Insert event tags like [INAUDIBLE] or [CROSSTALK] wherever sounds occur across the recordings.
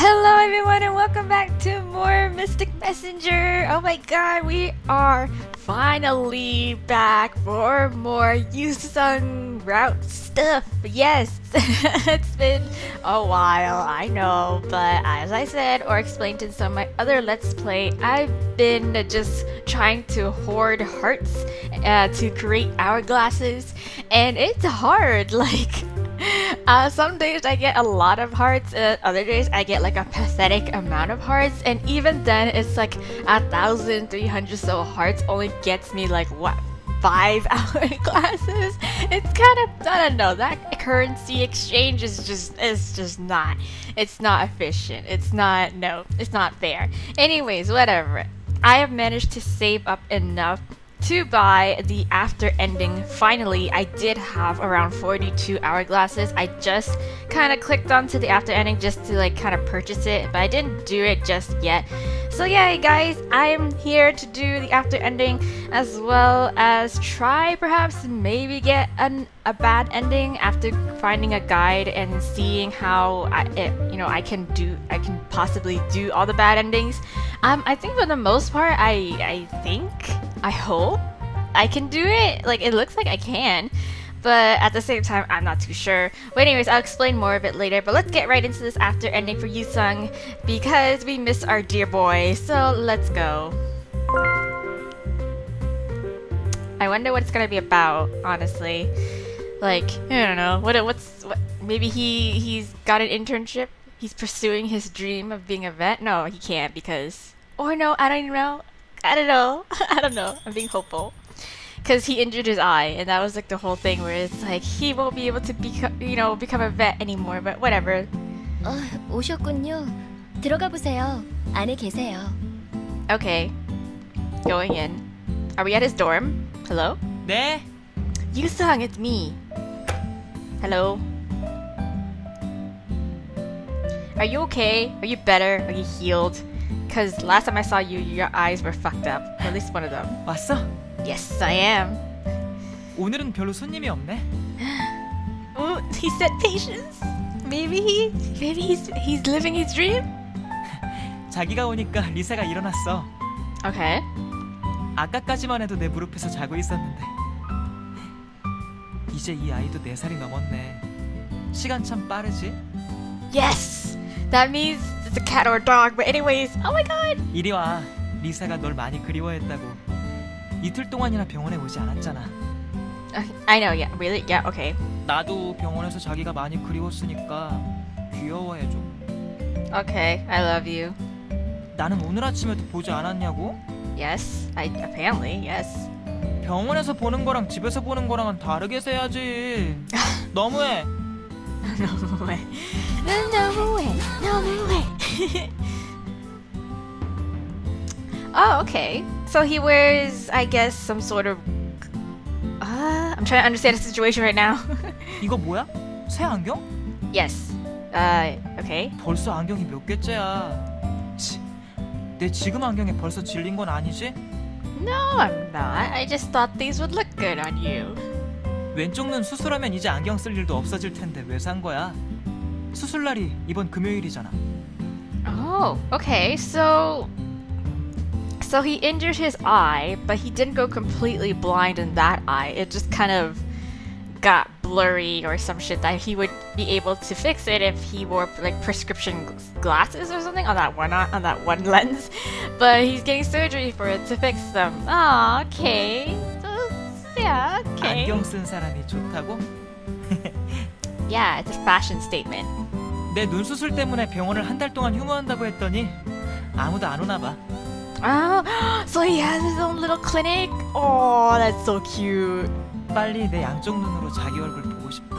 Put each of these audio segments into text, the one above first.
Hello everyone and welcome back to more Mystic Messenger! Oh my god, we are finally back for more Yoosung route stuff! Yes! [LAUGHS] it's been a while, I know, but as I said or explained in some of my other Let's Play, I've been just trying to hoard hearts uh, to create hourglasses, and it's hard, [LAUGHS] like... [LAUGHS] Uh, some days I get a lot of hearts, uh, other days I get like a pathetic amount of hearts, and even then it's like a thousand three hundred so hearts only gets me like what five [LAUGHS] hourglasses. It's kind of I don't know that currency exchange is just is just not it's not efficient. It's not no it's not fair. Anyways, whatever. I have managed to save up enough to buy the after ending. Finally i did have around 42 hourglasses. I just kind of clicked onto the after ending just to like kind of purchase it but i didn't do it just yet. So yeah guys i am here to do the after ending as well as try perhaps maybe get an, a bad ending after finding a guide and seeing how I, it, you know i can do i can possibly do all the bad endings. Um i think for the most part i i think I hope I can do it. Like, it looks like I can. But at the same time, I'm not too sure. But anyways, I'll explain more of it later. But let's get right into this after ending for Yoosung because we miss our dear boy. So let's go. I wonder what it's gonna be about, honestly. Like, I don't know. What? What's? What? Maybe he he's got an internship. He's pursuing his dream of being a vet. No, he can't because. Or no, I don't even know. I don't know. [LAUGHS] I don't know. I'm being hopeful. Because he injured his eye, and that was like the whole thing where it's like he won't be able to become, you know, become a vet anymore. But whatever. 어, 들어가 보세요. 안에 계세요. Okay. Going in. Are we at his dorm? Hello? 네. Yoosung, it's me. Hello. Are you okay? Are you better? Are you healed? Because last time I saw you, your eyes were fucked up. At least one of them. 왔어? Yes, I am. 오늘은 별로 손님이 없네. [GASPS] Ooh, he said patience. Maybe he, maybe he's he's living his dream. [LAUGHS] 자기가 오니까 리사가 일어났어. Okay. 아까까지만 해도 내 무릎에서 자고 있었는데. [LAUGHS] 이제 이 아이도 네 살이 넘었네. 시간 참 빠르지? Yes, that means it's a cat or a dog. But anyways, oh my god. 이리 와. 리사가 널 많이 그리워했다고. 이틀 동안이나 병원에 오지 않았잖아. Uh, I know. Yeah. Really? Yeah. Okay. 나도 병원에서 자기가 많이 그리웠으니까 귀여워해줘. Okay. I love you. 나는 오늘 아침에도 보지 않았냐고? Yes. I apparently yes. 병원에서 보는 거랑 집에서 보는 거랑은 다르게 세야지. 너무해. no way. No way. No way. Oh, okay. So he wears, I guess, some sort of. Uh, I'm trying to understand the situation right now. 이거 뭐야? 새 안경? yes. Uh, okay. 벌써 안경이 몇 개째야. 치, 내 지금 안경에 벌써 질린 건 아니지? No, I'm not. I just thought these would look good on you. 왼쪽 눈 수술하면 이제 안경 쓸 일도 없어질 텐데 왜 산 거야? 수술 날이 이번 금요일이잖아. Oh, okay. So so he injured his eye, but he didn't go completely blind in that eye. It just kind of got blurry or some shit that he would be able to fix it if he wore like prescription glasses or something on that one uh, on that one [LAUGHS] lens. But he's getting surgery for it to fix them. Ah, okay. Yeah, okay. [LAUGHS] yeah, it's a fashion statement. 내 눈 수술 때문에 병원을 한 달 동안 휴무한다고 했더니 아무도 안 오나 봐. Oh, so he has his own little clinic. Oh, that's so cute. 빨리 내 양쪽 눈으로 자기 얼굴 보고 싶다.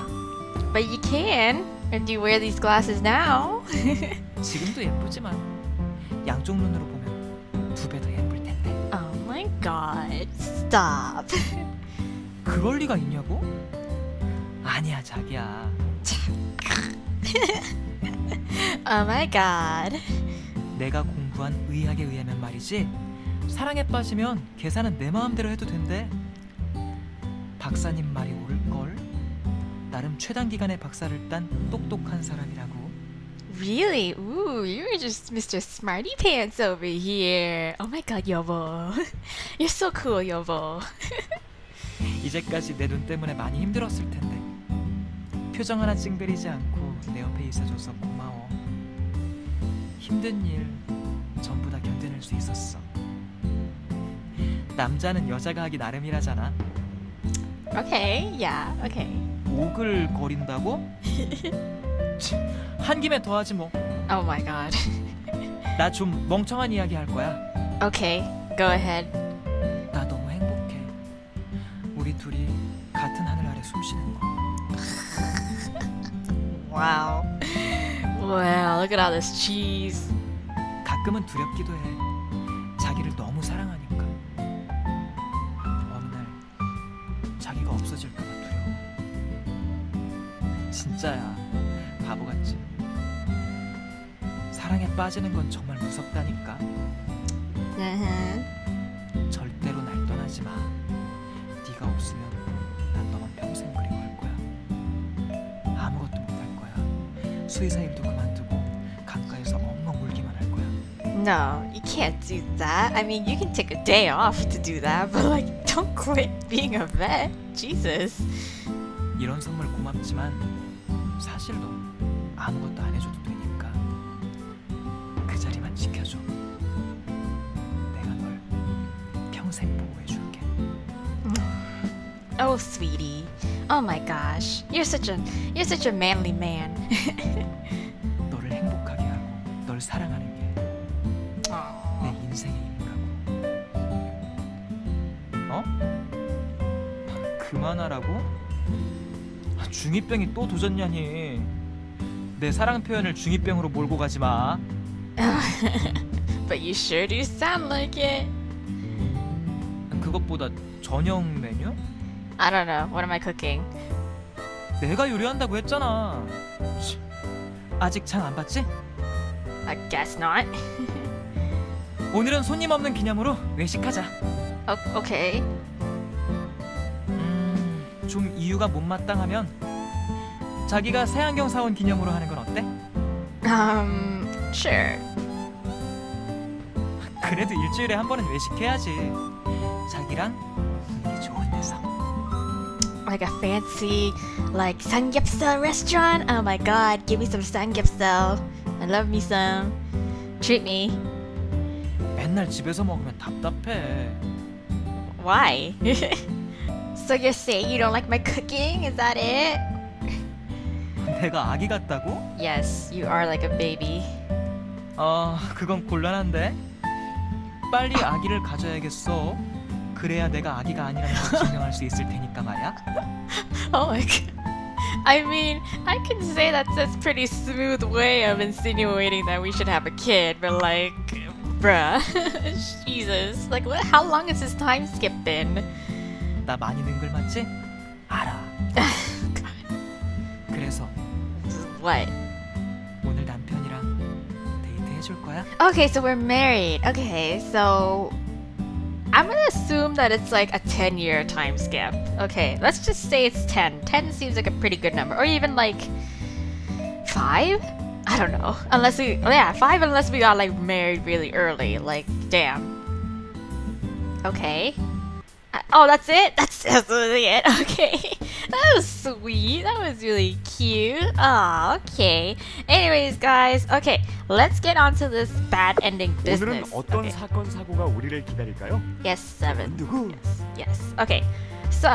But you can if you wear these glasses now. 지금도 예쁘지만 양쪽 눈으로 보면 두 배 더 예쁠 텐데. oh my god. Stop. 그럴 리가 있냐고? 아니야 자기야. [LAUGHS] oh my god. 내가 공부한 의학에 의하면 말이지 사랑에 빠지면 계산은 내 마음대로 해도 된대. 박사님 말이 옳을걸? 나름 최단 기간에 박사를 딴 똑똑한 사람이라고. really? Ooh, you're just Mr. Smarty Pants over here. Oh my god, 여보. [LAUGHS] You're so cool, 여보. [LAUGHS] 이제까지 내 눈 때문에 많이 힘들었을 텐데 표정 하나 찡그리지 않고 내 옆에 있어줘서 고마워 힘든 일 전부 다 견뎌낼 수 있었어 남자는 여자가 하기 나름이라잖아 Okay, yeah, okay. 오글거린다고? [LAUGHS] 치, 한 김에 더 하지 뭐나 Oh my god. 좀 멍청한 이야기 할 거야 Okay, go ahead. Look at all this cheese. 가끔은 두렵기도 해. 자기를 너무 사랑하니까. 어느 날 자기가 없어질까 봐 두려워. 진짜야. 바보 같지. 사랑에 빠지는 건 정말 무섭다니까. No, you can't do that. I mean, you can take a day off to do that, but like, [LAUGHS] don't quit being a vet. Jesus. 이런 선물 고맙지만 사실 너 아무것도 안 해줘도 되니까 그 자리만 지켜줘. 내가 널 평생 보호해줄게. [LAUGHS] Oh, sweetie. Oh my gosh, you're such a you're such a manly man. [LAUGHS] 그만하라고? 아, 중이병이 또 도졌냐니. 내 사랑 표현을 중이병으로 몰고 가지 마. [LAUGHS] but you sure do sound like it. 그것보다 저녁 메뉴? I don't know. What am I cooking? 내가 요리한다고 했잖아. 치, 아직 장 안 봤지? I guess not. [LAUGHS] 오늘은 손님 없는 기념으로 외식하자. O- okay. 음, 좀 이유가 못마땅하면 자기가 새 안경 사온 기념으로 하는 건 어때? Um, sure. 그래도 일주일에 한 번은 외식해야지. 자기랑 분위기 좋은 데서. Like a fancy, like samgyeopsal restaurant. Oh my god, give me some samgyeopsal. I love me some. Treat me. 맨날 집에서 먹으면 답답해. Why? so you're saying you don't like my cooking? Is that it? 내가 아기 같다고? Yes, you are like a baby. 어, 그건 곤란한데. 빨리 아기를 가져야겠어. 그래야 내가 아기가 아니라는 걸 증명할 수 있을 테니까 말이야. [LAUGHS] Oh my god. I mean, I can say that's a pretty smooth way of insinuating that we should have a kid, but like, bruh, [LAUGHS] Jesus, like, what? How long has this time skip been? 나 많이 능글맞지? 알아. [LAUGHS] 그래서 What? 오늘 남편이랑 데이트 해줄 거야? Okay, so we're married. Okay, so I'm gonna assume that it's like a 10 year time skip. Okay, let's just say it's 10. 10 seems like a pretty good number. Or even like 5? I don't know. Unless we, oh yeah, 5 unless we got like married really early. Like, damn. Okay. Oh, that's it? That's absolutely it. [LAUGHS] Okay. That was sweet. That was really cute. Ah, oh, okay. Anyways, guys. Okay. Let's get on to this bad ending business. Okay. Yes, seven. Yes, yes. Okay. So,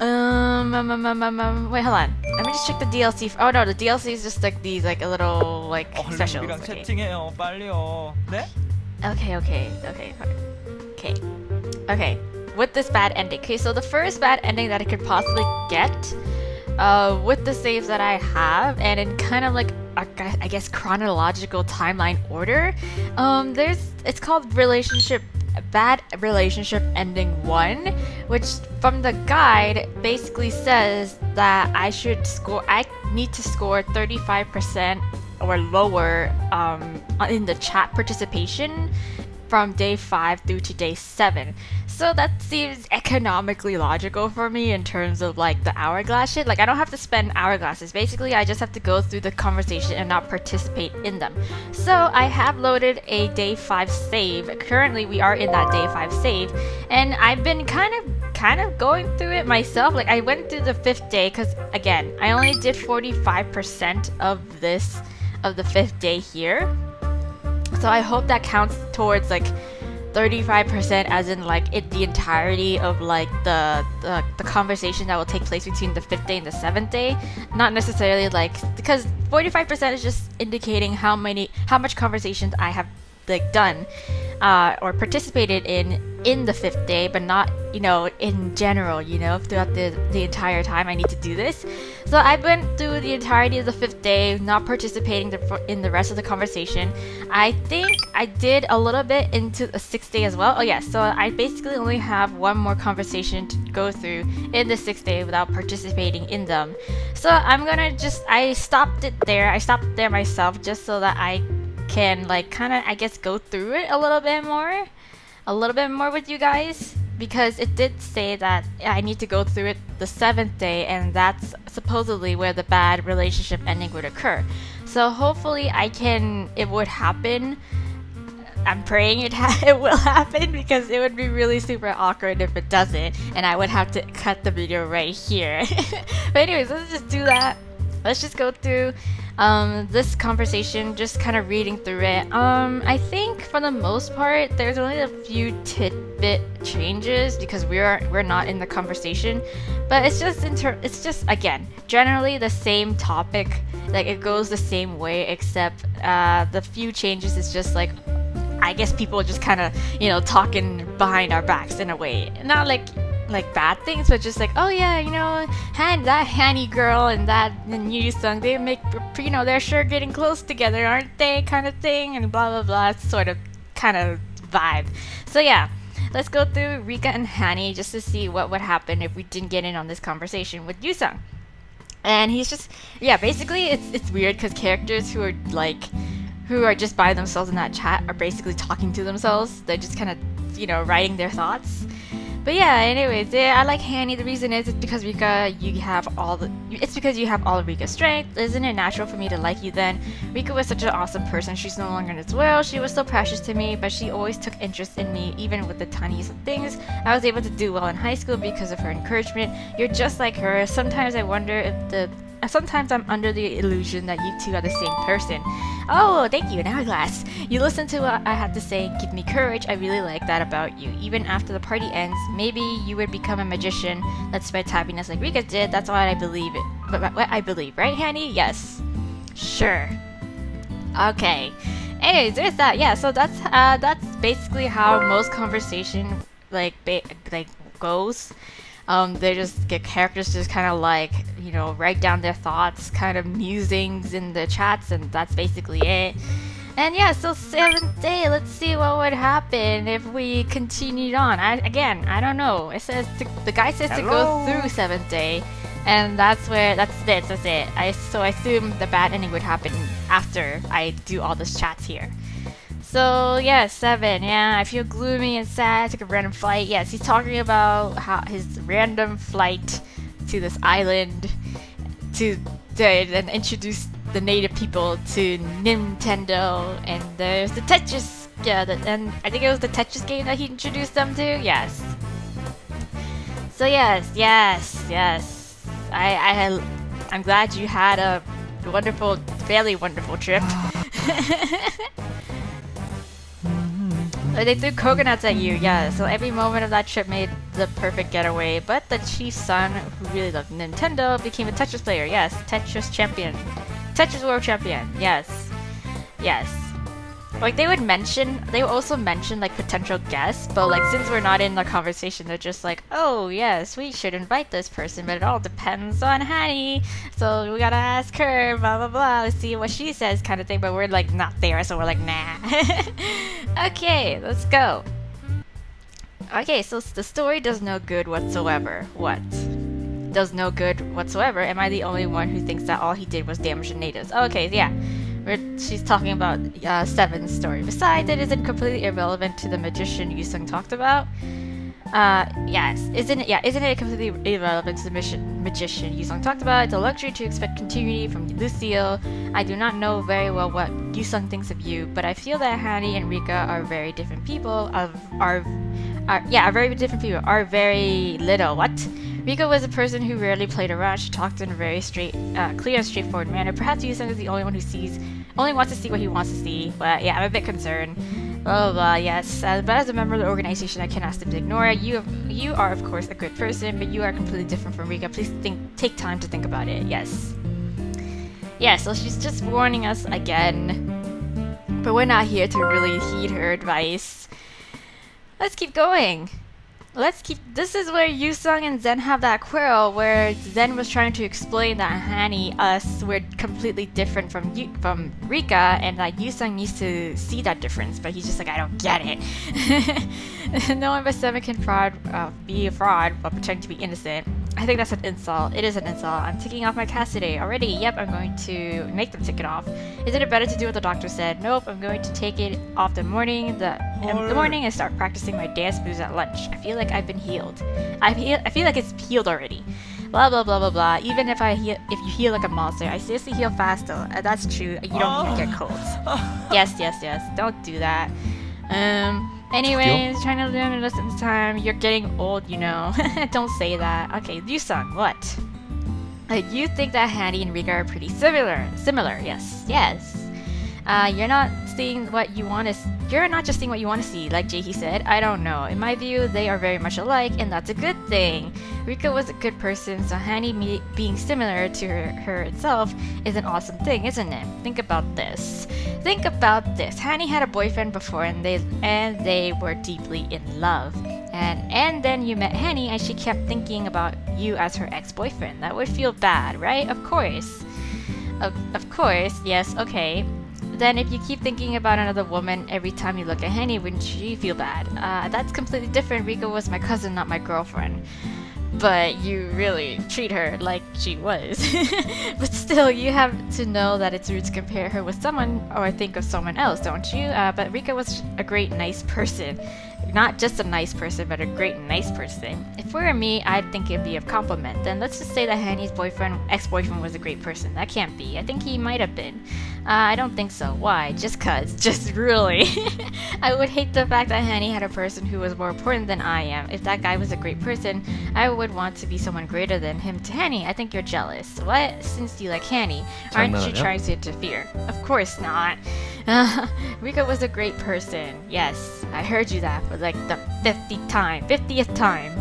um, um, um, um, um, um, wait, hold on. Let me just check the DLC. Oh no, the DLC is just like these, like a little, like, specials. Okay. okay, okay, okay, okay. Okay. With this bad ending, okay. So the first bad ending that I could possibly get, uh, with the saves that I have, and in kind of like I guess chronological timeline order, um, there's it's called relationship bad relationship ending one, which from the guide basically says that I should score. I need to score thirty five percent or lower um, in the chat participation from day 5 through to day 7. So that seems economically logical for me in terms of like the hourglass shit. Like I don't have to spend hourglasses. Basically, I just have to go through the conversation and not participate in them. So I have loaded a day 5 save. Currently, we are in that day 5 save, and I've been kind of kind of going through it myself. Like I went through the 5th day cuz again, I only did 45% of this of the 5th day here. So I hope that counts towards like 35% as in like it the entirety of like the, the the conversation that will take place between the fifth day and the seventh day not necessarily like because 45% is just indicating how many how much conversations i have like done uh, or participated in in the fifth day, but not you know in general. You know throughout the the entire time I need to do this. So I went through the entirety of the fifth day, not participating in the rest of the conversation. I think I did a little bit into the sixth day as well. Oh yeah, so I basically only have one more conversation to go through in the sixth day without participating in them. So I'm gonna just I stopped it there. I stopped there myself just so that I can like kind of I guess go through it a little bit more a little bit more with you guys because it did say that I need to go through it the seventh day and that's supposedly where the bad relationship ending would occur. So hopefully I can it would happen. I'm praying it, [LAUGHS] it will happen because it would be really super awkward if it doesn't and I would have to cut the video right here. [LAUGHS] But anyways let's just do that. Let's just go through um, this conversation, just kind of reading through it. Um, I think for the most part, there's only a few tidbit changes because we're we're not in the conversation, but it's just inter- it's just again generally the same topic. Like it goes the same way, except uh, the few changes is just like I guess people just kind of you know talking behind our backs in a way, not like like bad things, but just like, oh yeah, you know, Han, that Hanny girl and that new song, they make, you know, they're sure getting close together, aren't they? Kind of thing, and blah blah blah. sort of, kind of vibe. So yeah, let's go through Rika and Hanny just to see what would happen if we didn't get in on this conversation with Yoosung. And he's just, yeah, basically it's it's weird because characters who are like, who are just by themselves in that chat are basically talking to themselves. They're just kind of, you know, writing their thoughts. But yeah, anyways, yeah, I like Hanny. The reason is it's because Rika, you have all the. It's because you have all of Rika's strength. Isn't it natural for me to like you then? Rika was such an awesome person. She's no longer in this world. She was so precious to me, but she always took interest in me, even with the tiniest of things. I was able to do well in high school because of her encouragement. You're just like her. Sometimes I wonder if the sometimes I'm under the illusion that you two are the same person. Oh, thank you, an hourglass. You listen to what I have to say give me courage. I really like that about you. Even after the party ends, maybe you would become a magician that spreads happiness like Rika did. That's what I believe it. But what I believe, right, Hanny? Yes. Sure. Okay. Anyways, there's that. Yeah, so that's uh that's basically how most conversation like like goes um, they just get characters just kind of like you know write down their thoughts, kind of musings in the chats, and that's basically it. And yeah, so seventh day. Let's see what would happen if we continued on. I, again, I don't know. It says to, the guy says Hello? to go through seventh day, and that's where that's it. That's it. I so I assume the bad ending would happen after I do all this chats here. So yeah, seven. Yeah, I feel gloomy and sad. I took a random flight. Yes, he's talking about how his random flight to this island to, to and introduce the native people to Nintendo. And there's the Tetris. Yeah, the, and I think it was the Tetris game that he introduced them to. Yes. So yes, yes, yes. I I I'm glad you had a wonderful, fairly wonderful trip. [SIGHS] [LAUGHS] Uh, they threw coconuts at you, yeah, so every moment of that trip made the perfect getaway. But the chief's son, who really loved Nintendo, became a Tetris player, yes. Tetris champion. Tetris world champion, yes. Yes. Like, they would mention, they would also mention, like, potential guests, but, like, since we're not in the conversation, they're just like, oh, yes, we should invite this person, but it all depends on Hattie, so we gotta ask her, blah, blah, blah, let's see what she says, kind of thing, but we're, like, not there, so we're like, nah. [LAUGHS] okay, let's go. Okay, so the story does no good whatsoever. What? Does no good whatsoever? Am I the only one who thinks that all he did was damage the natives? Okay, yeah. She's talking about uh, Seven's story. Besides, it isn't completely irrelevant to the magician Yoosung talked about. Uh, yes, isn't it? Yeah, isn't it completely irrelevant to the mission, magician Yoosung talked about? It's a luxury to expect continuity from Luciel. I do not know very well what Yoosung thinks of you, but I feel that Hani and Rika are very different people. Of are, are yeah, are very different people. Are very little. What? Rika was a person who rarely played around. She talked in a very straight, uh, clear straightforward manner. Perhaps Yoosung is the only one who sees, only wants to see what he wants to see. But yeah, I'm a bit concerned. Blah blah, blah yes. Uh, but as a member of the organization, I cannot simply ignore it. You, you are of course a good person, but you are completely different from Rika. Please think, take time to think about it. Yes. Yeah. So she's just warning us again. But we're not here to really heed her advice. Let's keep going. Let's keep. This is where Yoosung and Zen have that quarrel, where Zen was trying to explain that Hani, us, we're completely different from Yu, from Rika, and like Yoosung needs to see that difference, but he's just like, I don't get it. [LAUGHS] no one but Seven can fraud, uh, be a fraud while pretending to be innocent. I think that's an insult. It is an insult. I'm taking off my cast today already. Yep, I'm going to make them take it off. Isn't it better to do what the doctor said? Nope, I'm going to take it off the morning, in the morning, I start practicing my dance moves at lunch. I feel like I've been healed. I feel I feel like it's healed already. Blah blah blah blah blah. Even if I heal, if you heal like a monster, I seriously heal faster. Uh, that's true. You don't to get colds. [LAUGHS] yes, yes, yes. Don't do that. Um. Anyways, trying to learn a lesson this time. You're getting old, you know. [LAUGHS] Don't say that. Okay, Yoosung, what? Uh, you think that Hani and Rika are pretty similar. Similar, yes. Yes. Uh, you're not seeing what you want to. You're not just seeing what you want to see, like Jaehee said. I don't know. In my view, they are very much alike, and that's a good thing. Rika was a good person, so Hani being similar to her, her itself is an awesome thing, isn't it? Think about this. Think about this. Hani had a boyfriend before, and they and they were deeply in love. And and then you met Hani, and she kept thinking about you as her ex-boyfriend. That would feel bad, right? Of course. Of, of course, yes, okay then if you keep thinking about another woman every time you look at Henny, wouldn't you feel bad? Uh, that's completely different. Rika was my cousin, not my girlfriend. But you really treat her like she was. [LAUGHS] but still, you have to know that it's rude to compare her with someone or think of someone else, don't you? Uh, but Rika was a great, nice person not just a nice person, but a great nice person. If it were me, I'd think it'd be a compliment. Then let's just say that Hanny's boyfriend, ex-boyfriend, was a great person. That can't be. I think he might have been. Uh, I don't think so. Why? Just cause. [LAUGHS] Just really. [LAUGHS] I would hate the fact that Hanny had a person who was more important than I am. If that guy was a great person, I would want to be someone greater than him to Hanny. I think you're jealous. What? Since you like Hanny, aren't you trying to interfere? Of course not. [LAUGHS] Rika was a great person. Yes, I heard you that for like the 50th time. 50th time.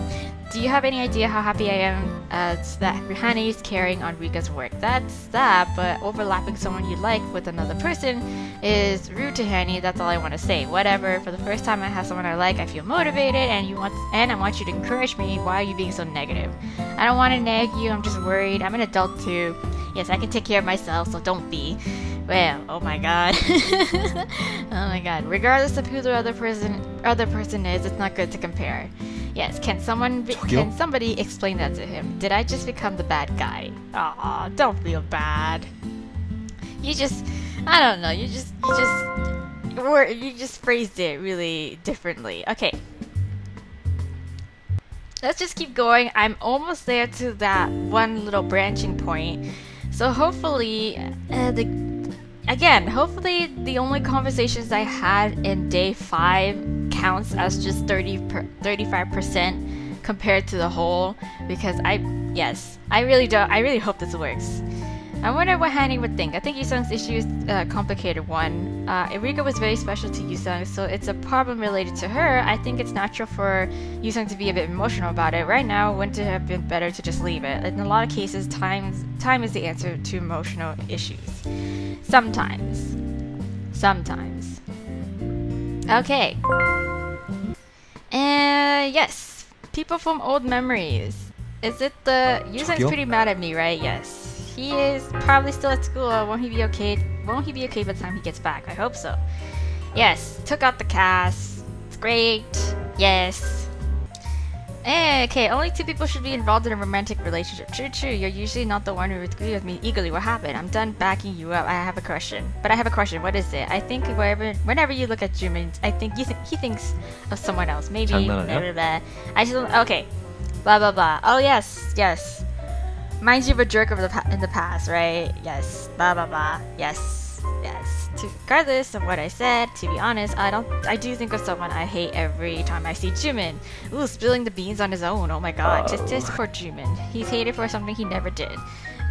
Do you have any idea how happy I am uh, that Hanny is carrying on Rika's work? That's that, but overlapping someone you like with another person is rude to Hanny. That's all I want to say. Whatever. For the first time I have someone I like, I feel motivated, and you want and I want you to encourage me. Why are you being so negative? I don't want to nag you. I'm just worried. I'm an adult too. Yes, I can take care of myself, so don't be. Well, oh my god. [LAUGHS] oh my god. Regardless of who the other person other person is, it's not good to compare. Yes, can someone be, can somebody explain that to him? Did I just become the bad guy? Aw, don't feel bad. You just I don't know, you just you just or you just phrased it really differently. Okay. Let's just keep going. I'm almost there to that one little branching point. So hopefully uh, the again, hopefully the only conversations I had in day 5 counts as just 30 35% compared to the whole because I yes, I really don't, I really hope this works. I wonder what Hani would think. I think Yoosung's issue is a complicated one. Uh, Erika was very special to Yoosung, so it's a problem related to her. I think it's natural for Yoosung to be a bit emotional about it. Right now, wouldn't it have been better to just leave it? In a lot of cases, time, time is the answer to emotional issues. Sometimes. Sometimes. Okay. And yes, people from old memories. Is it the Yoosung's pretty mad at me, right? Yes. He is probably still at school. Won't he be okay? Won't he be okay by the time he gets back? I hope so. Yes, took out the cast. It's great. Yes. Eh, okay, only two people should be involved in a romantic relationship. True, true, you're usually not the one who agrees with me eagerly. What happened? I'm done backing you up. I have a question. But I have a question. What is it? I think wherever, whenever you look at Jumin, I think th he thinks of someone else. Maybe, blah, blah, blah. I just, okay. Blah, blah, blah. Oh, yes, yes. Reminds you of a jerk the in the past, right? Yes. Blah, blah, blah. Yes yes. To, regardless of what I said, to be honest, I don't. I do think of someone I hate every time I see Jumin. Ooh, spilling the beans on his own. Oh my god. Oh. Just, just for Jumin. He's hated for something he never did.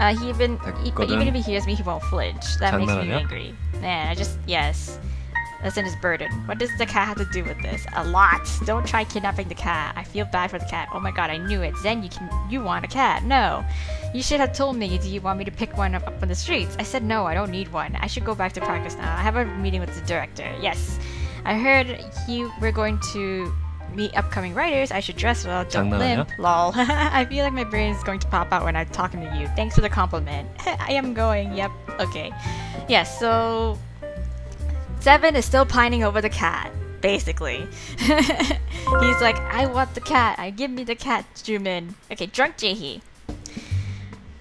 Uh, he even, he, but even if he hears me, he won't flinch. That makes me angry. Man, I just yes. Lesson is burden. What does the cat have to do with this? A lot. Don't try kidnapping the cat. I feel bad for the cat. Oh my god, I knew it. Zen, you can you want a cat. No. You should have told me. Do you want me to pick one up, up on the streets? I said no, I don't need one. I should go back to practice now. I have a meeting with the director. Yes. I heard you were going to meet upcoming writers. I should dress well. Don't limp. Lol. [LAUGHS] I feel like my brain is going to pop out when I'm talking to you. Thanks for the compliment. [LAUGHS] I am going. Yep. Okay. Yes, yeah, so Seven is still pining over the cat, basically. [LAUGHS] He's like, I want the cat. I give me the cat, Jumin. Okay, drunk Jaehee.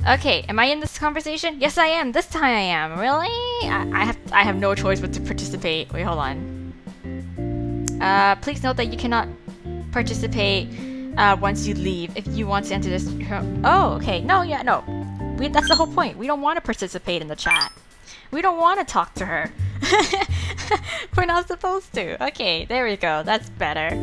Okay, am I in this conversation? Yes, I am. This time I am. Really? I, I have I have no choice but to participate. Wait, hold on. Uh, please note that you cannot participate uh, once you leave if you want to enter this. Oh, okay. No, yeah, no. We, that's the whole point. We don't want to participate in the chat. We don't want to talk to her. [LAUGHS] We're not supposed to. Okay, there we go. That's better.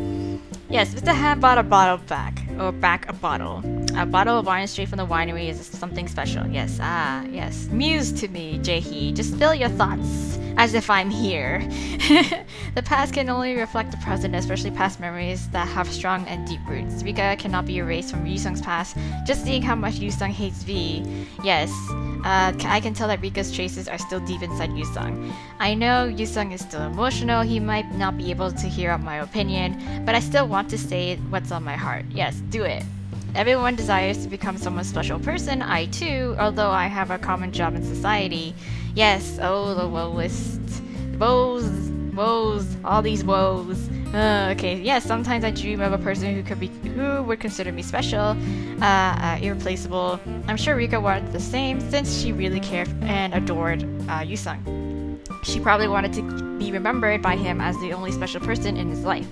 Yes, Mr. Han bought a bottle back. Or back a bottle. A bottle of wine straight from the winery is something special. Yes, ah, yes. Muse to me, Jaehee. Just spill your thoughts as if I'm here. [LAUGHS] the past can only reflect the present, especially past memories that have strong and deep roots. Rika cannot be erased from Yoosung's past. Just seeing how much Yoosung hates V. Yes, uh, I can tell that Rika's traces are still deep inside Yoosung. I know Yoosung is still emotional. He might not be able to hear out my opinion, but I still want to say what's on my heart. Yes, do it. Everyone desires to become someone's special person. I too, although I have a common job in society. Yes, oh, the woest. Woes, woes, all these woes. Uh, okay, yes, sometimes I dream of a person who could be, who would consider me special, uh, uh, irreplaceable. I'm sure Rika wanted the same since she really cared and adored uh, Yoosung. She probably wanted to be remembered by him as the only special person in his life.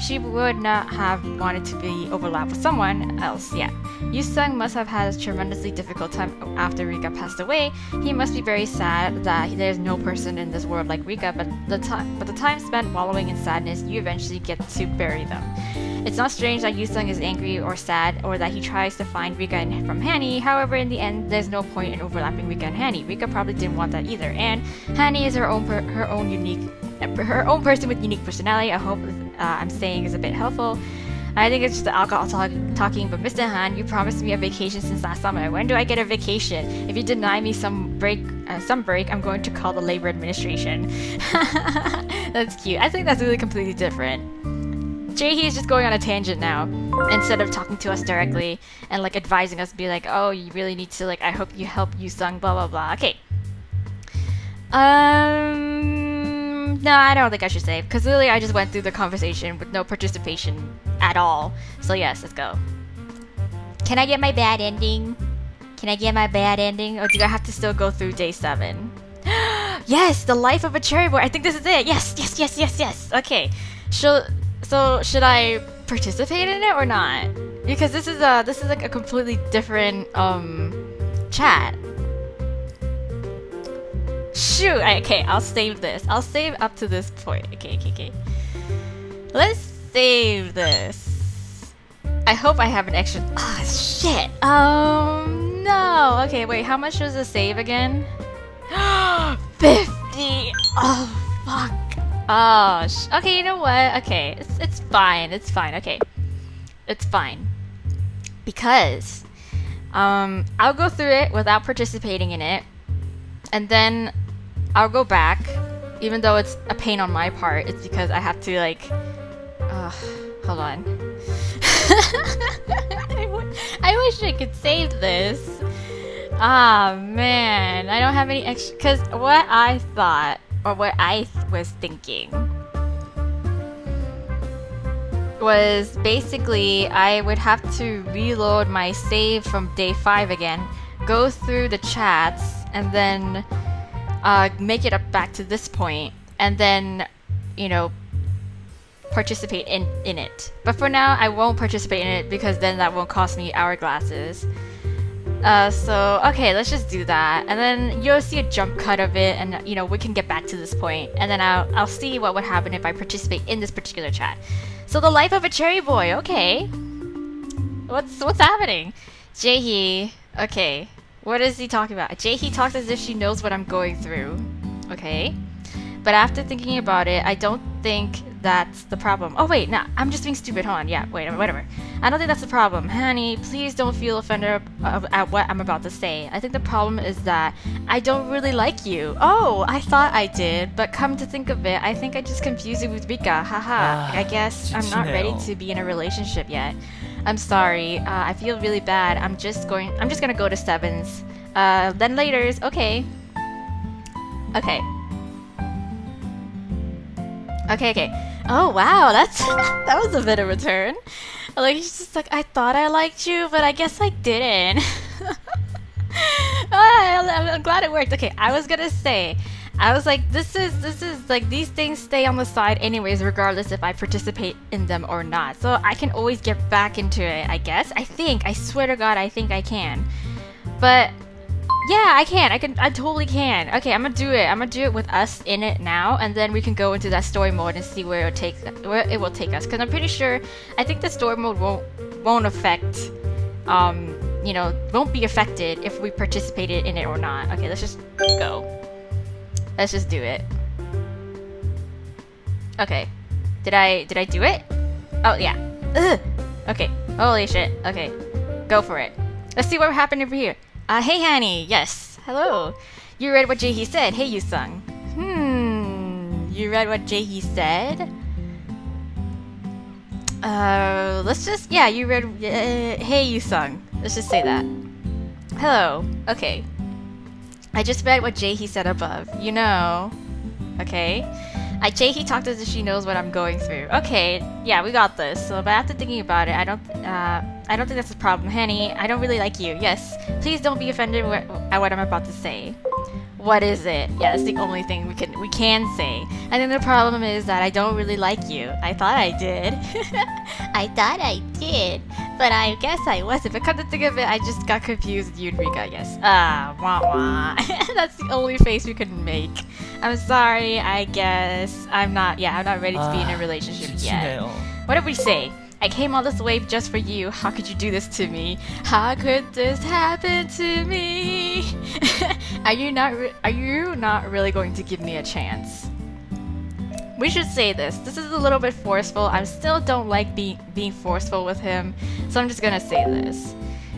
She would not have wanted to be overlapped with someone else yet. Yoosung must have had a tremendously difficult time after Rika passed away. He must be very sad that there's no person in this world like Rika, but the time but the time spent wallowing in sadness, you eventually get to bury them. It's not strange that Yoosung is angry or sad, or that he tries to find Rika and, from Hani. However, in the end, there's no point in overlapping Rika and Hani. Rika probably didn't want that either, and Hani is her own her own unique her own person with unique personality. I hope uh, I'm saying is a bit helpful. I think it's just the alcohol talk- talking, but Mr. Han, you promised me a vacation since last summer. When do I get a vacation? If you deny me some break, uh, some break, I'm going to call the labor administration. [LAUGHS] that's cute. I think that's really completely different. Jaehee is just going on a tangent now instead of talking to us directly and like advising us, be like, oh, you really need to like, I hope you help Yoosung, blah blah blah. Okay. Um, no, I don't think I should save because literally I just went through the conversation with no participation at all. So yes, let's go. Can I get my bad ending? Can I get my bad ending, or do I have to still go through day seven? [GASPS] yes, the life of a cherry boy. I think this is it. Yes, yes, yes, yes, yes. Okay. Should so should I participate in it or not? Because this is a this is like a completely different um chat. Shoot. Okay, I'll save this. I'll save up to this point. Okay, okay, okay. Let's save this. I hope I have an extra. Ah, shit. Um, no. Okay, wait. How much was the save again? [GASPS] Fifty. Oh, fuck. Oh, okay. You know what? Okay, it's it's fine. It's fine. Okay, it's fine. Because, um, I'll go through it without participating in it, and then I'll go back, even though it's a pain on my part. It's because I have to like. Uh, hold on. [LAUGHS] I, wish I could save this. Ah man, I don't have any extra. Cause what I thought, or what I th- was thinking. was basically I would have to reload my save from day five again, go through the chats, and then uh, make it up back to this point, and then, you know, participate in, in it. But for now, I won't participate in it because then that won't cost me hourglasses. Uh, so, okay, let's just do that. And then you'll see a jump cut of it, and, you know, we can get back to this point. And then I'll, I'll see what would happen if I participate in this particular chat. So, the life of a cherry boy, okay. What's, what's happening? Jaehee, okay. What is he talking about? Jaehee talks as if she knows what I'm going through. Okay. But after thinking about it, I don't think that's the problem. Oh wait, no, I'm just being stupid. Hold on, yeah, wait, whatever. I don't think that's the problem. Honey, please don't feel offended at what I'm about to say. I think the problem is that I don't really like you. Oh, I thought I did, but come to think of it, I think I just confused you with Rika. Haha, uh, I guess I'm not ready to be in a relationship yet. I'm sorry, uh, I feel really bad. I'm just going, I'm just gonna go to Sevens. Uh, then later's, okay. Okay. Okay, okay. Oh wow, that's [LAUGHS] that was a bit of a turn. Like she's just like I thought I liked you, but I guess I didn't. [LAUGHS] Ah, I'm, I'm glad it worked. Okay, I was gonna say, I was like, this is this is like these things stay on the side anyways, regardless if I participate in them or not. So I can always get back into it. I guess. I think. I swear to God, I think I can. But yeah, I can. I can. I totally can. Okay, I'm gonna do it. I'm gonna do it with us in it now, and then we can go into that story mode and see where it take where it will take us. Because I'm pretty sure. I think the story mode won't won't affect. Um, you know, won't be affected if we participated in it or not. Okay, let's just go. Let's just do it. Okay, did I did I do it? Oh yeah. Ugh. Okay. Holy shit. Okay, go for it. Let's see what happened over here. Uh, hey, Hanny. Yes. Hello. You read what Jaehee said. Hey, Yoosung. Hmm. You read what Jaehee said? Uh, let's just yeah. You read. Uh, hey, Yoosung. Let's just say that. Hello. Okay. I just read what Jaehee said above. You know. Okay. I Jaehee talked as if she knows what I'm going through. Okay, yeah, we got this. So, but after thinking about it, I don't, uh, I don't think that's a problem. Hanny, I don't really like you. Yes, please don't be offended at what I'm about to say. What is it? Yeah, it's the only thing we can we can say. And then the problem is that I don't really like you. I thought I did. [LAUGHS] I thought I did. But I guess I wasn't. But come to think of it, I just got confused with you and Rika, I guess. Ah, wah wah. [LAUGHS] that's the only face we can make. I'm sorry, I guess. I'm not, yeah, I'm not ready to be in a ah, relationship yet. What did we say? I came all this way just for you. How could you do this to me? How could this happen to me? [LAUGHS] are you not? Re- are you not really going to give me a chance? We should say this. This is a little bit forceful. I still don't like being being forceful with him, so I'm just gonna say this.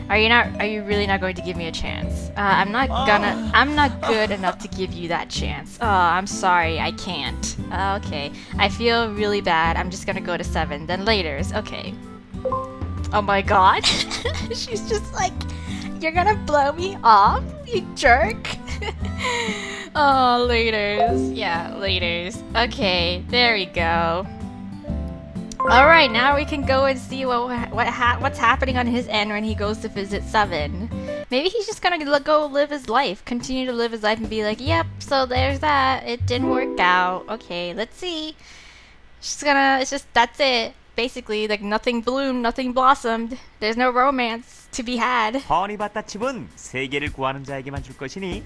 Are you not? Are you really not going to give me a chance? Uh, I'm not gonna. I'm not good enough to give you that chance. Oh, I'm sorry. I can't. Uh, okay. I feel really bad. I'm just gonna go to seven. Then later's. Okay. Oh my god. [LAUGHS] She's just like, you're gonna blow me off, you jerk. [LAUGHS] oh, later's. Yeah, later's. Okay, there we go. All right, now we can go and see what what ha- what's happening on his end when he goes to visit Seven. Maybe he's just gonna l- go live his life, continue to live his life, and be like, "Yep, so there's that. It didn't work out. Okay, let's see." She's gonna. It's just that's it. Basically, like nothing bloomed, nothing blossomed. There's no romance to be had. 허니바따칩은 세계를 구하는 자에게만 줄 것이니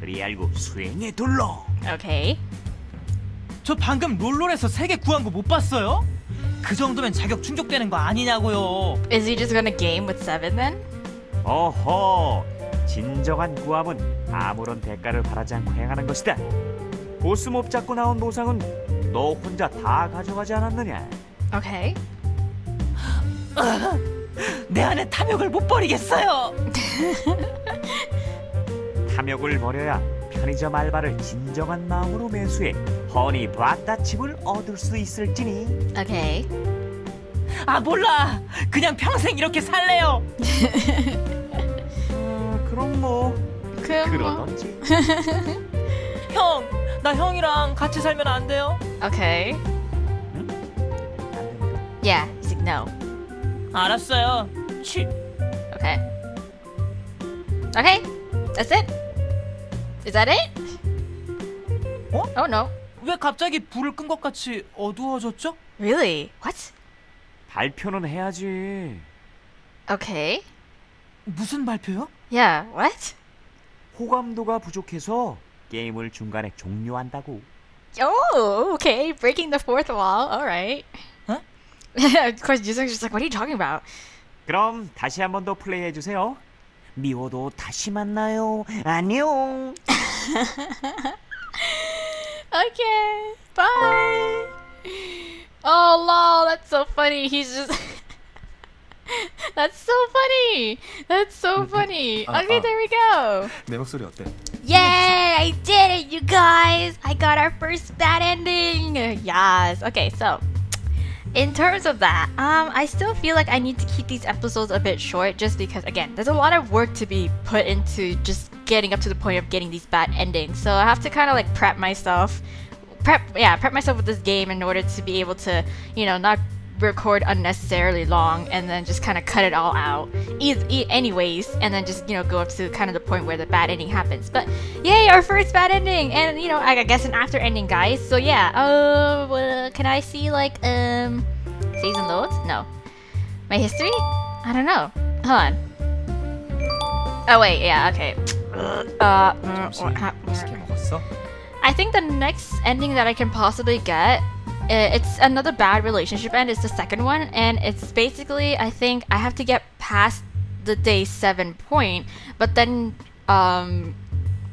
그리 알고 수행에 둘러. Okay. 저 방금 롤롤에서 세 개 구한 거 못 봤어요? 그 정도면 자격 충족되는 거 아니냐고요. Is he just gonna game with Seven then? 어허, 진정한 구함은 아무런 대가를 바라지 않고 행하는 것이다. 보스몹 잡고 나온 보상은 너 혼자 다 가져가지 않았느냐? Okay. [GASPS] 내 안에 탐욕을 못 버리겠어요. [LAUGHS] 탐욕을 버려야 편의점 알바를 진정한 마음으로 매수해 허니 바따칩을 얻을 수 있을지니. Okay. 아 몰라. 그냥 평생 이렇게 살래요. 어, [LAUGHS] 그럼 뭐 그럼 뭐. 그러던지. [LAUGHS] 형, 나 형이랑 같이 살면 안 돼요? Okay. 안 됩니다. Yeah, he's like, no. 알았어요. 치. Okay. Okay, that's it. Is that it? 어? Oh no. 왜 갑자기 불을 끈 것 같이 어두워졌죠? Really? What? 발표는 해야지. Okay. 무슨 발표요? Yeah, what? 호감도가 부족해서 게임을 중간에 종료한다고. Oh, okay. Breaking the fourth wall. All right. Huh? of course, Yusung's just like, what are you talking about? 그럼 다시 한 번 더 플레이해 주세요. 미워도 다시 만나요. 안녕. Okay, bye. Oh, lol, that's so funny. He's just. [LAUGHS] that's so funny. That's so [LAUGHS] funny. Okay, there we go. Yay! I did it, you guys. I got our first bad ending. Yes. Okay, so in terms of that, um, I still feel like I need to keep these episodes a bit short just because, again, there's a lot of work to be put into just getting up to the point of getting these bad endings. So I have to kind of like prep myself, prep, yeah, prep myself with this game in order to be able to, you know, not record unnecessarily long and then just kind of cut it all out. E- e- anyways and then just you know go up to kind of the point where the bad ending happens. But yay our first bad ending! And you know i, I guess an after ending guys. So yeah uh, uh, can i see like um season loads? No. My history? I don't know. Hold on. Oh wait yeah okay. Uh, mm, i think the next ending that i can possibly get it's another bad relationship end. It's the second one, and it's basically I think I have to get past the day seven point, but then um,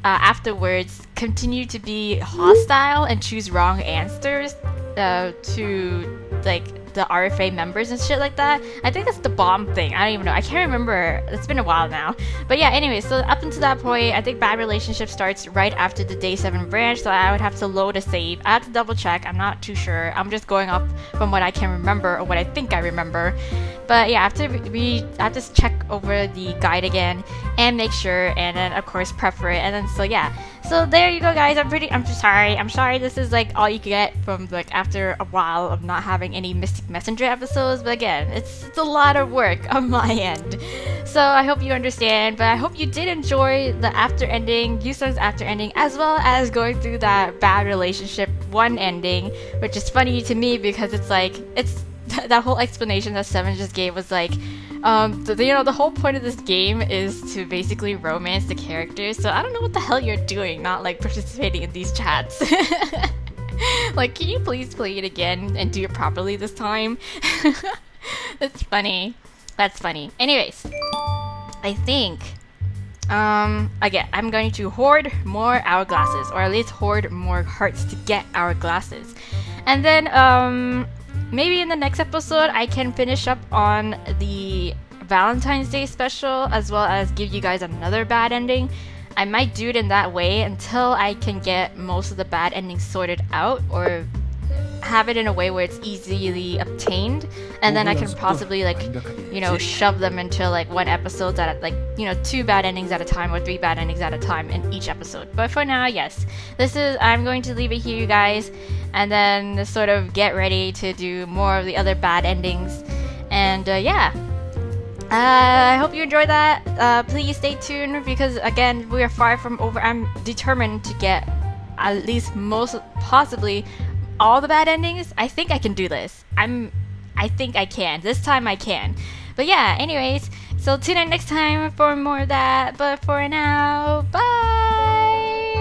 uh, afterwards continue to be hostile and choose wrong answers uh, to like the RFA members and shit like that. I think that's the bomb thing. I don't even know. I can't remember. It's been a while now. But yeah, anyway, so up until that point, I think bad relationship starts right after the day seven branch. So I would have to load a save. I have to double check. I'm not too sure. I'm just going off from what I can remember or what I think I remember. But yeah, I have to re- I have to check over the guide again and make sure, and then of course prep for it. And then so yeah, so there you go, guys. I'm pretty. I'm sorry. I'm sorry. This is like all you get from like after a while of not having any Mystic Messenger episodes. But again, it's it's a lot of work [LAUGHS] on my end. So I hope you understand. But I hope you did enjoy the after ending, Yoosung's after ending, as well as going through that bad relationship one ending, which is funny to me because it's like it's [LAUGHS] that whole explanation that Seven just gave was like, um, the, you know, the whole point of this game is to basically romance the characters. So I don't know what the hell you're doing, not like participating in these chats. [LAUGHS] like, can you please play it again and do it properly this time? [LAUGHS] That's funny. That's funny. Anyways, I think um again i'm going to hoard more hourglasses or at least hoard more hearts to get hourglasses and then um maybe in the next episode i can finish up on the valentine's day special as well as give you guys another bad ending. I might do it in that way until i can get most of the bad endings sorted out or have it in a way where it's easily obtained and then i can possibly like you know, shove them into like one episode at like, you know, two bad endings at a time or three bad endings at a time in each episode. But for now, yes, this is, I'm going to leave it here, you guys, and then sort of get ready to do more of the other bad endings. And uh, yeah. Uh, I hope you enjoyed that. Uh, please stay tuned because again, we are far from over. I'm determined to get at least most, possibly all the bad endings. I think I can do this. I'm I think I can. This time I can. But yeah, anyways, so tune in next time for more of that. But for now, bye.